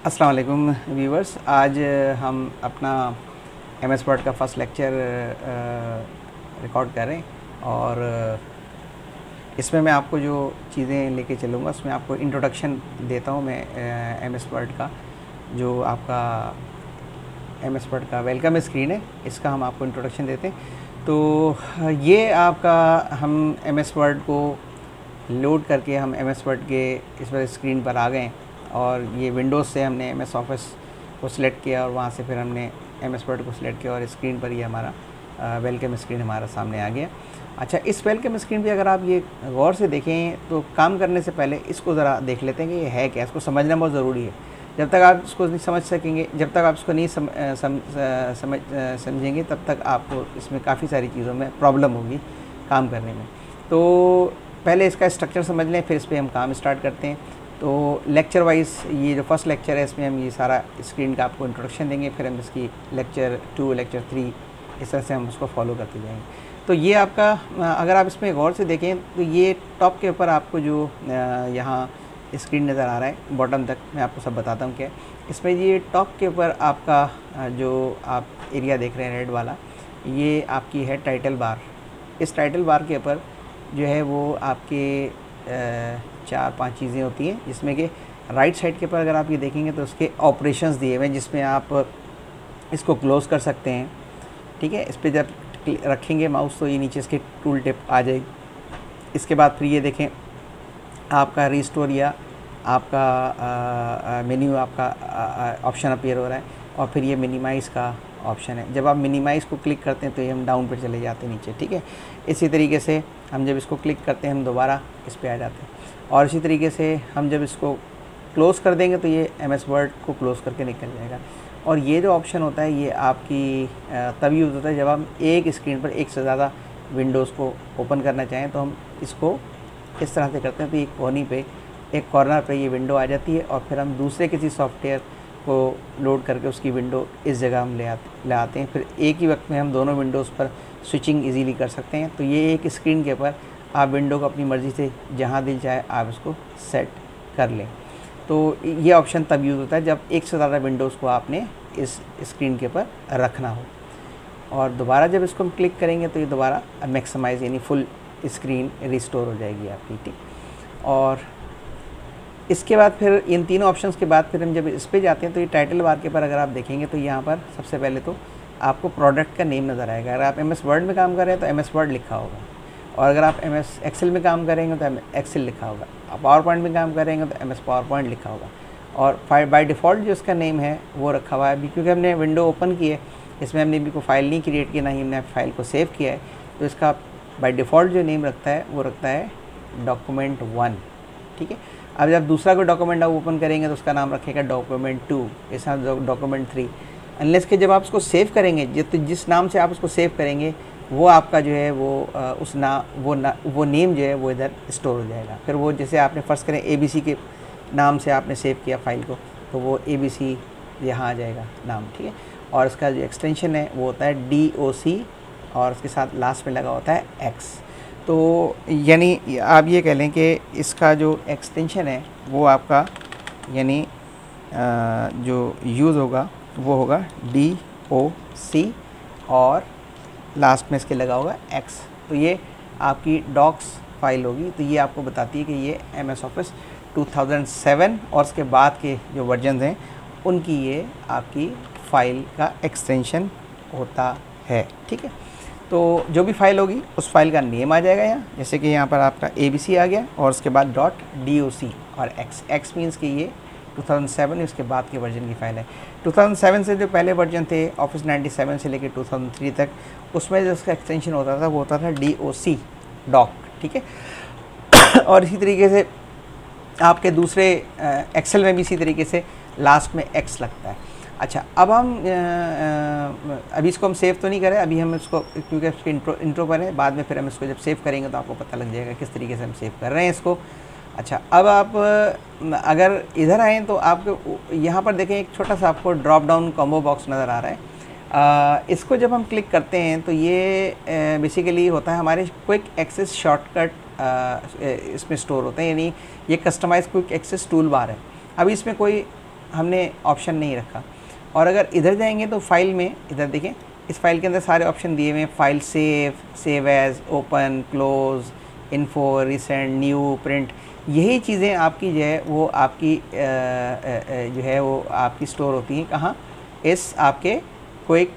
अस्सलाम वालेकुम व्यूवर्स आज हम अपना एम एस वर्ड का फ़र्स्ट लेक्चर रिकॉर्ड कर रहे हैं और इसमें मैं आपको जो चीज़ें लेके चलूँगा, उसमें आपको इंट्रोडक्शन देता हूँ मैं एम एस वर्ड का, जो आपका एम एस वर्ड का वेलकम स्क्रीन है, इसका हम आपको इंट्रोडक्शन देते हैं। तो ये आपका हम एम एस वर्ड को लोड करके हम एम एस वर्ड के इस पर स्क्रीन पर आ गए और ये विंडोज़ से हमने एम एस ऑफ़िस को सिलेक्ट किया और वहाँ से फिर हमने एम एस वर्ड को सिलेक्ट किया और स्क्रीन पर ये हमारा वेलकम स्क्रीन हमारा सामने आ गया। अच्छा इस वेलकम स्क्रीन पे अगर आप ये गौर से देखें तो काम करने से पहले इसको ज़रा देख लेते हैं कि ये है क्या? इसको समझना बहुत ज़रूरी है। जब तक आप इसको नहीं समझ सकेंगे जब तक आप इसको नहीं सम, सम, समझ समझेंगे तब तक आपको इसमें काफ़ी सारी चीज़ों में प्रॉब्लम होगी काम करने में। तो पहले इसका स्ट्रक्चर समझ लें फिर इस पर हम काम स्टार्ट करते हैं। तो लेक्चर वाइज ये जो फ़र्स्ट लेक्चर है, इसमें हम ये सारा स्क्रीन का आपको इंट्रोडक्शन देंगे, फिर हम इसकी लेक्चर टू लेक्चर थ्री इस तरह से हम उसको फॉलो करते जाएँगे। तो ये आपका, अगर आप इसमें गौर से देखें तो ये टॉप के ऊपर आपको जो यहाँ स्क्रीन नज़र आ रहा है बॉटम तक, मैं आपको सब बताता हूँ क्या इसमें ये टॉप के ऊपर आपका जो आप एरिया देख रहे हैं रेड वाला, ये आपकी है टाइटल बार इस टाइटल बार के ऊपर जो है वो आपके चार पाँच चीज़ें होती हैं, जिसमें कि राइट साइड के ऊपर अगर आप ये देखेंगे तो उसके ऑपरेशंस दिए हुए हैं, जिसमें आप इसको क्लोज़ कर सकते हैं। ठीक है? इस पर जब रखेंगे माउस तो ये नीचे इसके टूल टिप आ जाएगी। इसके बाद फिर ये देखें, आपका रिस्टोर या आपका मेन्यू आपका ऑप्शन अपेयर हो रहा है। और फिर ये मिनिमाइज़ का ऑप्शन है। जब आप मिनिमाइज़ को क्लिक करते हैं तो ये हम डाउन पर चले जाते हैं नीचे, ठीक है? इसी तरीके से हम जब इसको क्लिक करते हैं, हम दोबारा इस पर आ जाते हैं। और इसी तरीके से हम जब इसको क्लोज़ कर देंगे तो ये एम एस वर्ड को क्लोज़ करके निकल जाएगा। और ये जो ऑप्शन होता है, ये आपकी तभी यूज़ होता है जब हम एक स्क्रीन पर एक से ज़्यादा विंडोज़ को ओपन करना चाहें तो हम इसको इस तरह से करते हैं। तो एक कोनी पे, एक कॉर्नर पे ये विंडो आ जाती है और फिर हम दूसरे किसी सॉफ्टवेयर को लोड करके उसकी विंडो इस जगह हम ले आते ले आते हैं। फिर एक ही वक्त में हम दोनों विंडोज़ पर स्विचिंग इजीली कर सकते हैं। तो ये एक स्क्रीन के ऊपर आप विंडो को अपनी मर्ज़ी से जहाँ दिल चाहे आप इसको सेट कर लें। तो ये ऑप्शन तब यूज़ होता है जब एक से ज़्यादा विंडोज़ को आपने इस स्क्रीन के ऊपर रखना हो। और दोबारा जब इसको हम क्लिक करेंगे तो ये दोबारा मैक्सिमाइज़ यानी फुल स्क्रीन रिस्टोर हो जाएगी आपकी, ठीक? और इसके बाद फिर, इन तीनों ऑप्शंस के बाद फिर हम जब इस पर जाते हैं तो ये टाइटल बार के पर अगर आप देखेंगे तो यहाँ पर सबसे पहले तो आपको प्रोडक्ट का नेम नज़र आएगा। अगर आप एम एस वर्ड में काम कर रहे हैं तो एम एस वर्ड लिखा होगा। और अगर आप एम एस एक्सेल में काम करेंगे तो एम एक्सेल लिखा होगा। आप पावर पॉइंट में काम करेंगे तो एम एस पावर पॉइंट लिखा होगा। और फ़ाइल बाई डिफ़ॉल्ट जो इसका नेम है, वो रखा हुआ है अभी, क्योंकि हमने विंडो ओपन की है, इसमें हमने अभी कोई फ़ाइल नहीं क्रिएट की, ना ही हमने फ़ाइल को सेव किया है। तो इसका बाई डिफ़ॉल्ट जो नेम रखता है, वो रखता है डॉक्यूमेंट वन ठीक है? अब जब दूसरा कोई डॉक्यूमेंट आप ओपन करेंगे तो उसका नाम रखेगा डॉक्यूमेंट टू इस डॉक्यूमेंट थ्री अनलेस के जब आप उसको सेव करेंगे, जित, जिस नाम से आप उसको सेव करेंगे, वो आपका जो है वो उस ना, वो ना, वो नेम जो है वो इधर स्टोर हो जाएगा। फिर वो जैसे आपने फ़र्स्ट करें ए के नाम से आपने सेव किया फ़ाइल को तो वो ए बी सी यहाँ आ जाएगा नाम, ठीक है? और इसका जो एक्सटेंशन है, वो होता है डी ओ सी और उसके साथ लास्ट में लगा होता है एक्स तो यानी आप ये कह लें कि इसका जो एक्सटेंशन है, वो आपका यानी जो यूज़ होगा, वो होगा डी ओ सी और लास्ट में इसके लगा होगा एक्स तो ये आपकी डॉक्स फ़ाइल होगी। तो ये आपको बताती है कि ये एम एस ऑफ़िस 2007 और उसके बाद के जो वर्जन हैं, उनकी ये आपकी फ़ाइल का एक्सटेंशन होता है। ठीक है? तो जो भी फ़ाइल होगी, उस फ़ाइल का नेम आ जाएगा यहाँ। जैसे कि यहाँ पर आपका एबीसी आ गया और उसके बाद डॉट डीओसी और एक्स एक्स मीन्स कि ये 2007 उसके बाद के वर्जन की फ़ाइल है। 2007 से जो पहले वर्जन थे ऑफ़िस 97 से लेकर 2003 तक, उसमें जो उसका एक्सटेंशन होता था, वो होता था डी ओ सी डॉक ठीक है? और इसी तरीके से आपके दूसरे एक्सेल में भी इसी तरीके से लास्ट में एक्स लगता है। अच्छा अब हम अभी इसको हम सेव तो नहीं करें अभी हम इसको क्योंकि इसके इंट्रो इंट्रो पर है बाद में फिर हम इसको जब सेव करेंगे तो आपको पता लग जाएगा किस तरीके से हम सेव कर रहे हैं इसको। अच्छा अब आप अगर इधर आएँ तो आपको यहाँ पर देखें एक छोटा सा आपको ड्रॉप डाउन कॉम्बो बॉक्स नज़र आ रहा है। आ, इसको जब हम क्लिक करते हैं तो ये बेसिकली होता है हमारे क्विक एक्सेस शॉर्टकट इसमें स्टोर होते हैं यानी ये customise quick access tool bar है। अभी इसमें कोई हमने ऑप्शन नहीं रखा। और अगर इधर जाएँगे तो फ़ाइल में, इधर देखें इस फ़ाइल के अंदर सारे ऑप्शन दिए हुए हैं file save save as open close info recent new print यही चीज़ें आपकी जो है, वो आपकी जो है, वो आपकी स्टोर होती हैं। कहाँ? इस आपके quick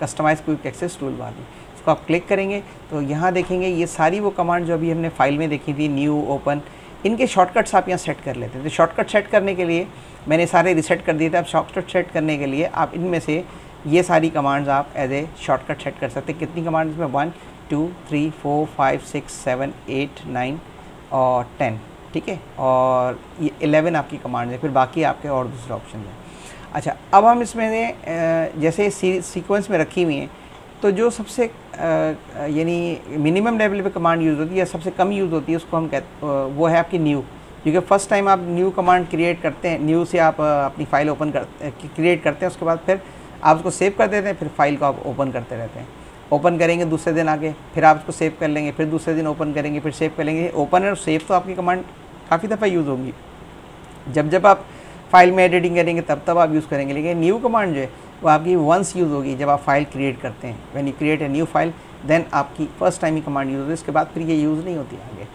customize quick access toolbar में इसको आप क्लिक करेंगे तो यहाँ देखेंगे, ये सारी वो कमांड जो अभी हमने फ़ाइल में देखी थी न्यू ओपन इनके शॉर्टकट्स आप यहाँ सेट कर लेते हैं। तो शॉर्टकट सेट करने के लिए मैंने सारे रिसेट कर दिए थे। अब शॉर्टकट सेट करने के लिए आप इनमें से ये सारी कमांड्स आप एज ए शॉर्टकट सेट कर सकते हैं। कितनी कमांड्स में? One two three four five six seven eight nine और टेन ठीक है? और ये एलेवन आपकी कमांड है। फिर बाकी आपके और दूसरे ऑप्शन हैं। अच्छा अब हम इसमें जैसे सीक्वेंस में रखी हुई हैं तो जो सबसे यानी मिनिमम लेवल पे कमांड यूज़ होती है या सबसे कम यूज़ होती है, उसको हम कहते वो है आपकी न्यू क्योंकि फ़र्स्ट टाइम आप न्यू कमांड क्रिएट करते हैं न्यू से आप अपनी फ़ाइल ओपन कर क्रिएट करते हैं, उसके बाद फिर आप उसको सेव कर देते हैं, फिर फ़ाइल को आप ओपन करते रहते हैं. ओपन करेंगे दूसरे दिन आगे, फिर आप उसको सेव कर लेंगे, फिर दूसरे दिन ओपन करेंगे, फिर सेव कर लेंगे. ओपन और सेव तो आपकी कमांड काफ़ी दफ़ा यूज़ होंगी. जब जब आप फ़ाइल में एडिटिंग करेंगे, तब तब आप यूज़ करेंगे. लेकिन न्यू कमांड जो है वो आपकी वंस यूज़ होगी, जब आप फ़ाइल क्रिएट करते हैं। When you create a new file then आपकी फ़र्स्ट टाइम ही कमांड यूज़ होगी इसके बाद फिर ये यूज़ नहीं होती आगे।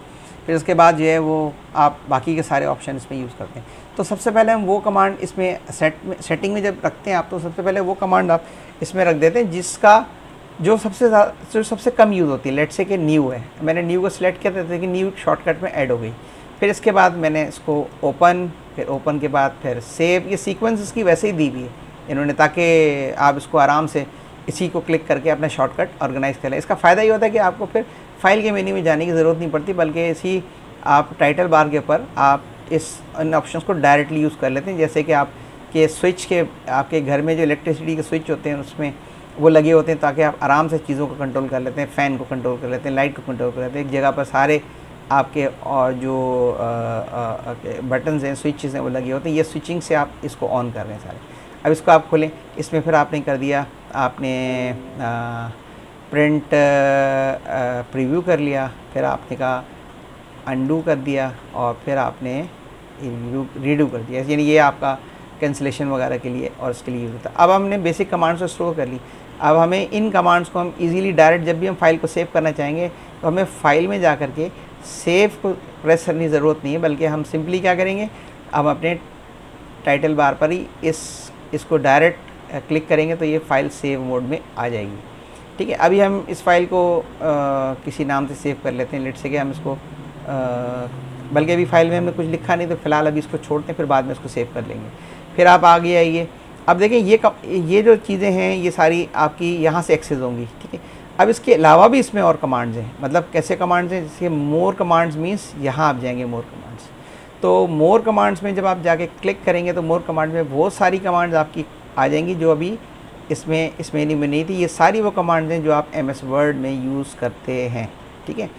फिर उसके बाद जो है वो आप बाकी के सारे ऑप्शन इसमें यूज़ करते हैं। तो सबसे पहले हम वो कमांड इसमें सेट में सेटिंग में जब रखते हैं आप तो सबसे पहले वो कमांड आप इसमें रख देते हैं, जिसका जो सबसे जो सबसे कम यूज़ होती है। लेट से कि न्यू है। मैंने न्यू को सिलेक्ट किया था कि न्यू शॉर्टकट में ऐड हो गई। फिर इसके बाद मैंने इसको ओपन फिर ओपन के बाद फिर सेव ये सीक्वेंस इसकी वैसे ही दी हुई है। इन्होंने ताकि आप इसको आराम से इसी को क्लिक करके अपना शॉर्टकट ऑर्गेनाइज कर लें। इसका फ़ायदा ये होता है कि आपको फिर फ़ाइल के मेन्यू में जाने की ज़रूरत नहीं पड़ती, बल्कि इसी आप टाइटल बार के ऊपर आप इस इन ऑप्शंस को डायरेक्टली यूज़ कर लेते हैं। जैसे कि आप के स्विच के, आपके घर में जो इलेक्ट्रिसिटी के स्विच होते हैं, उसमें वो लगे होते हैं ताकि आप आराम से चीज़ों को कंट्रोल कर लेते हैं, फ़ैन को कंट्रोल कर लेते हैं, लाइट को कंट्रोल कर लेते हैं। एक जगह पर सारे आपके और जो बटन्स हैं, स्विचेस हैं, वो लगे होते हैं। ये स्विचिंग से आप इसको ऑन कर रहे हैं सारे। अब इसको आप खोलें। इसमें फिर आपने कर दिया आपने आ, प्रिंट प्रीव्यू कर लिया फिर आपने कहा अंडू कर दिया और फिर आपने रीडू कर दिया। यानी ये आपका कैंसिलेशन वगैरह के लिए और इसके लिए यूज़ होता। है अब हमने बेसिक कमांड्स को स्टोर कर ली। अब हमें इन कमांड्स को हम इजीली डायरेक्ट जब भी हम फ़ाइल को सेव करना चाहेंगे तो हमें फ़ाइल में जा कर के सेव को प्रेस करने की ज़रूरत नहीं है बल्कि हम सिंपली क्या करेंगे? अब अपने टाइटल बार पर ही इस इसको डायरेक्ट क्लिक करेंगे तो ये फ़ाइल सेव मोड में आ जाएगी। ठीक है अभी हम इस फ़ाइल को आ, किसी नाम से सेव कर लेते हैं। लेट से कि हम इसको बल्कि अभी फ़ाइल में हमने कुछ लिखा नहीं तो फ़िलहाल अभी इसको छोड़ते हैं फिर बाद में इसको सेव कर लेंगे। फिर आप आगे आइए। अब देखें ये कब ये जो चीज़ें हैं ये सारी आपकी यहाँ से एक्सेस होंगी। ठीक है अब इसके अलावा भी इसमें और कमांड्स हैं। मतलब कैसे कमांड्स हैं? जैसे मोर कमांड्स मीन्स यहाँ आप जाएँगे मोर कमांड्स। तो मोर कमांड्स में जब आप जाके क्लिक करेंगे तो मोर कमांड में बहुत सारी कमांड्स आपकी आ जाएँगी जो अभी इसमें इस मेन्यू में नहीं थी। ये सारी वो कमांड्स हैं जो आप एम एस वर्ड में यूज़ करते हैं ठीक है?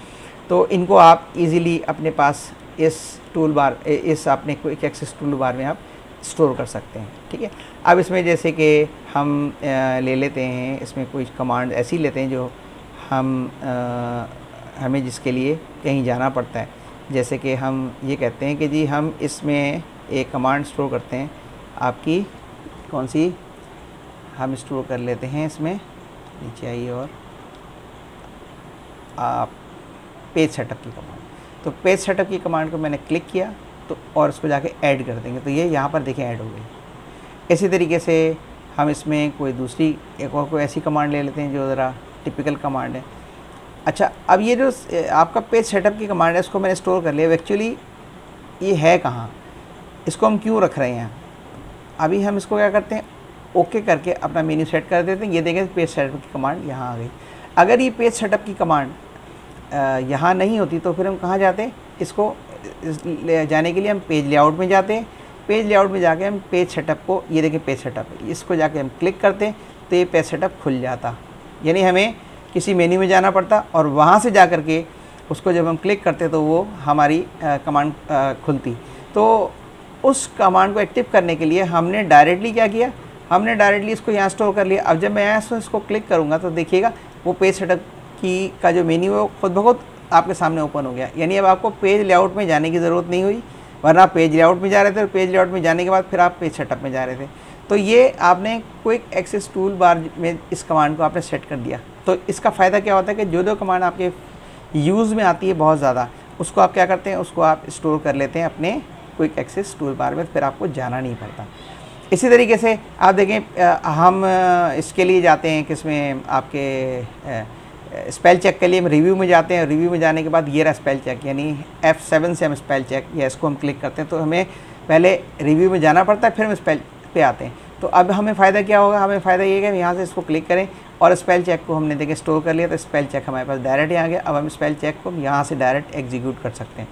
तो इनको आप इजीली अपने पास इस टूल बार इस अपने क्विक एक्सेस टूल बार में आप स्टोर कर सकते हैं ठीक है? अब इसमें जैसे कि हम ले लेते हैं इसमें कोई कमांड ऐसी लेते हैं जो हम आ, हमें जिसके लिए कहीं जाना पड़ता है। जैसे कि हम ये कहते हैं कि जी हम इसमें एक कमांड स्टोर करते हैं। आपकी कौन सी? हम स्टोर कर लेते हैं इसमें। नीचे आइए और आप पेज सेटअप की कमांड तो पेज सेटअप की कमांड को मैंने क्लिक किया तो और उसको जाके ऐड कर देंगे। तो ये यहाँ पर देखें ऐड हो गई। इसी तरीके से हम इसमें कोई दूसरी, एक और कोई ऐसी कमांड ले लेते हैं जो ज़रा टिपिकल कमांड है। अच्छा अब ये जो आपका पेज सेटअप की कमांड है, इसको मैंने स्टोर कर लिया। एक्चुअली ये है कहाँ? इसको हम क्यों रख रहे हैं? अभी हम इसको क्या करते हैं? ओके okay करके अपना मेन्यू सेट कर देते हैं। ये देखें, पेज सेटअप की कमांड यहाँ आ गई। अगर ये पेज सेटअप की कमांड यहाँ नहीं होती तो फिर हम कहाँ जाते इसको जाने के लिए हम पेज लेआउट में जाते हैं। पेज लेआउट में जाके हम पेज सेटअप को, ये देखें पेज सेटअप इसको जाके हम क्लिक करते तो ये पेज सेटअप खुल जाता। यानी हमें किसी मेन्यू में जाना पड़ता और वहाँ से जा कर के उसको जब हम क्लिक करते तो वो हमारी कमांड खुलती। तो उस कमांड को एक्टिव करने के लिए हमने डायरेक्टली क्या किया? हमने डायरेक्टली इसको यहाँ स्टोर कर लिया। अब जब मैं यहाँ इसको क्लिक करूँगा तो देखिएगा, वो पेज सेटअप की, का जो मेन्यू है वो खुद ब खुद आपके सामने ओपन हो गया। यानी अब आपको पेज लेआउट में जाने की ज़रूरत नहीं हुई, वरना पेज लेआउट में जा रहे थे और पेज लेआउट में जाने के बाद फिर आप पेज सेटअप में जा रहे थे। तो ये आपने क्विक एक्सेस टूल बार में इस कमांड को आपने सेट कर दिया। तो इसका फ़ायदा क्या होता है कि जो जो कमांड आपके यूज़ में आती है बहुत ज़्यादा, उसको आप क्या करते हैं, उसको आप स्टोर कर लेते हैं अपने क्विक एक्सेस टूल बार में, फिर आपको जाना नहीं पड़ता। इसी तरीके से आप देखें हम इसके लिए जाते हैं किसमें आपके स्पेल चेक के लिए हम रिव्यू में जाते हैं रिव्यू में जाने के बाद ये रहा स्पेल चेक यानी एफ़ सेवन से हम स्पेल चेक या इसको हम क्लिक करते हैं तो हमें पहले रिव्यू में जाना पड़ता है, फिर हम स्पेल पे आते हैं। तो अब हमें फ़ायदा क्या होगा? हमें फ़ायदा ये है कि यहाँ से इसको क्लिक करें और स्पेल चेक को हमने देखें स्टोर कर लिया तो स्पेल चेक हमारे पास डायरेक्ट यहाँ गया। अब हम स्पेल चेक को हम यहाँ से डायरेक्ट एग्जीक्यूट कर सकते हैं।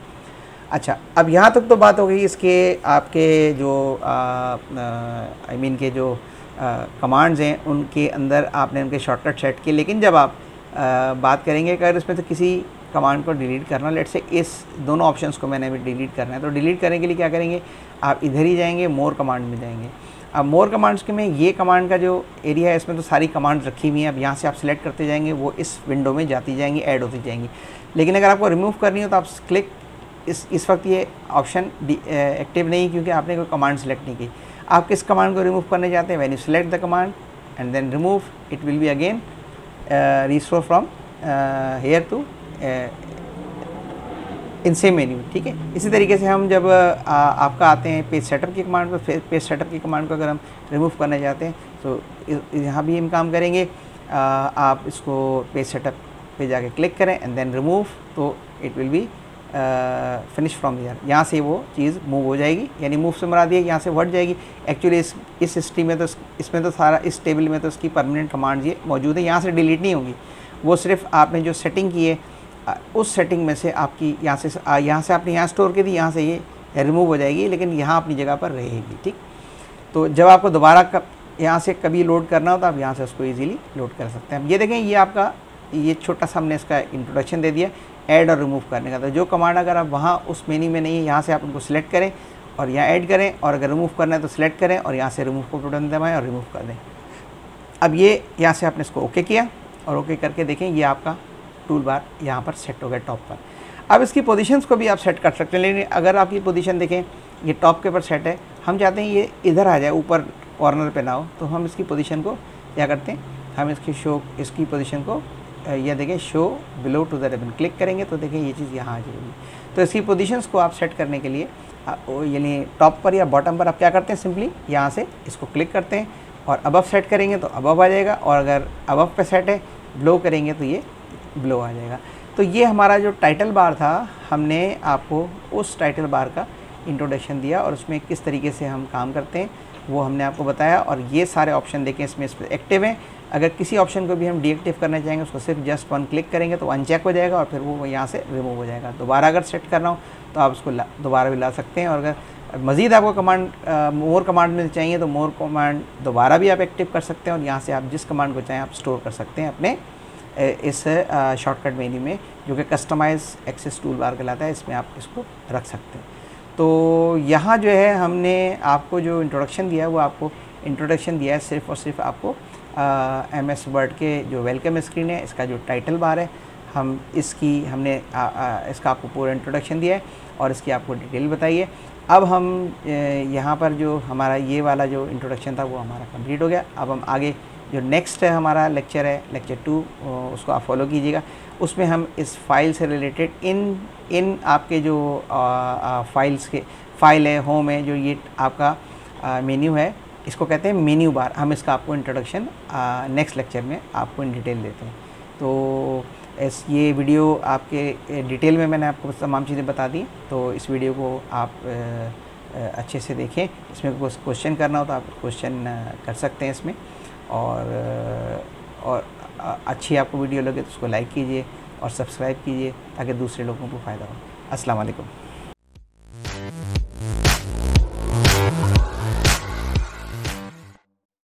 अच्छा अब यहाँ तक तो बात हो गई इसके आपके जो आई मीन के जो कमांड्स हैं उनके अंदर आपने उनके शॉर्टकट सेट किए। लेकिन जब आप आ, बात करेंगे अगर इसमें तो किसी कमांड को डिलीट करना लेट से इस दोनों ऑप्शंस को मैंने अभी डिलीट करना है तो डिलीट करने के लिए क्या करेंगे? आप इधर ही जाएँगे मोर कमांड में जाएँगे। अब मोर कमांड्स के में ये कमांड का जो एरिया है, इसमें तो सारी कमांड्स रखी हुई हैं। अब यहाँ से आप सिलेक्ट करते जाएँगे, वो इस विंडो में जाती जाएँगी ऐड होती जाएँगी। लेकिन अगर आपको रिमूव करनी हो तो आप क्लिक इस इस वक्त ये ऑप्शन एक्टिव नहीं, क्योंकि आपने कोई कमांड सेलेक्ट नहीं की। आप किस कमांड को रिमूव करने जाते हैं? When you select the command and then remove it will be again restore from here to in same menu ठीक है? इसी तरीके से हम जब आ, आपका आते हैं पेज सेटअप की कमांड पर पेज सेटअप की कमांड को अगर हम रिमूव करने जाते हैं तो यहाँ भी हम काम करेंगे। आ, आप इसको पेज सेटअप पे जाके क्लिक करें एंड देन रिमूव तो it will be finish from here यहाँ से वो चीज़ मूव हो जाएगी यानी मूव से मरा दिए यहाँ से बढ़ जाएगी। एक्चुअली इस इस हिस्ट्री में तो इसमें तो सारा इस टेबल में तो उसकी परमानेंट कमांड ये मौजूद है यहाँ से डिलीट नहीं होगी। वो सिर्फ़ आपने जो सेटिंग की है उस सेटिंग में से आपकी यहाँ से यहाँ से आपने यहाँ स्टोर की थी, यहाँ से ये रिमूव हो जाएगी, लेकिन यहाँ अपनी जगह पर रहेगी, ठीक? तो जब आपको दोबारा कब, यहाँ से कभी लोड करना हो तो आप यहाँ से उसको ईजिली लोड कर सकते हैं। ये देखें, ये आपका, ये छोटा सा हमने इसका इंट्रोडक्शन दे दिया ऐड और रिमूव करने का। तो जो कमांड अगर आप वहाँ उस मेन्यू में नहीं है, यहाँ से आप उनको सिलेक्ट करें और यहाँ ऐड करें और अगर रिमूव करना है तो सिलेक्ट करें और यहाँ से रिमूव को बटन दबाएँ और रिमूव कर दें। अब ये यहाँ से आपने इसको ओके किया और ओके करके देखें, ये आपका टूल बार यहाँ पर सेट हो गया टॉप पर। अब इसकी पोजीशंस को भी आप सेट कर सकते हैं, लेकिन अगर आपकी पोजीशन देखें, ये टॉप के ऊपर सेट है, हम चाहते हैं ये इधर आ जाए, ऊपर कॉर्नर पे ना हो तो हम इसकी पोजीशन को क्या करते हैं, हम इसकी शो इसकी पोजीशन को यह देखें show below to the ribbon click करेंगे तो देखें ये चीज़ यहाँ आ जाएगी। तो इसकी पोजीशंस को आप सेट करने के लिए यानी टॉप पर या बॉटम पर आप क्या करते हैं सिंपली यहाँ से इसको क्लिक करते हैं और अबव सेट करेंगे तो अबव आ जाएगा, और अगर अबव पे सेट है ब्लो करेंगे तो ये ब्लो आ जाएगा। तो ये हमारा जो टाइटल बार था, हमने आपको उस टाइटल बार का इंट्रोडक्शन दिया और उसमें किस तरीके से हम काम करते हैं, वो हमने आपको बताया और ये सारे ऑप्शन देखें, इसमें इस एक्टिव हैं। अगर किसी ऑप्शन को भी हम डीएक्टिव करना चाहेंगे, उसको सिर्फ़ जस्ट वन क्लिक करेंगे तो अनचेक हो जाएगा और फिर वो यहाँ से रिमूव हो जाएगा। दोबारा अगर सेट करना हो तो आप उसको दोबारा भी ला सकते हैं और अगर मज़ीद आपको कमांड मोर कमांड में चाहिए तो मोर कमांड दोबारा भी आप एक्टिव कर सकते हैं और यहाँ से आप जिस कमांड को चाहें, आप स्टोर कर सकते हैं अपने इस शॉर्टकट मेन्यू में जो कि कस्टमाइज एक्सेस टूल बार कहलाता है इसमें आप इसको रख सकते हैं। तो यहाँ जो है हमने आपको जो इंट्रोडक्शन दिया है वो आपको इंट्रोडक्शन दिया है सिर्फ़ और सिर्फ़ आपको एम एस वर्ड के जो वेलकम स्क्रीन है इसका जो टाइटल बार है हम इसकी हमने आ, आ, इसका आपको पूरा इंट्रोडक्शन दिया है और इसकी आपको डिटेल बताई है। अब हम यहाँ पर जो हमारा ये वाला जो इंट्रोडक्शन था वो हमारा कंप्लीट हो गया। अब हम आगे जो नेक्स्ट है हमारा लेक्चर है लेक्चर टू उसको आप फॉलो कीजिएगा। उसमें हम इस फ़ाइल से रिलेटेड इन इन आपके जो आ, आ, फाइल्स के फ़ाइल है होम है जो ये आपका मेन्यू है इसको कहते हैं मेन्यू बार हम इसका आपको इंट्रोडक्शन नेक्स्ट लेक्चर में आपको इन डिटेल देते हैं। तो इस ये वीडियो आपके डिटेल में मैंने आपको तमाम चीज़ें बता दी तो इस वीडियो को आप आ, अच्छे से देखें। इसमें कुछ क्वेश्चन करना हो तो आप क्वेश्चन कर सकते हैं इसमें। और और अच्छी आपको वीडियो लगे तो उसको लाइक कीजिए और सब्सक्राइब कीजिए ताकि दूसरे लोगों को फ़ायदा हो। अस्सलाम वालेकुम।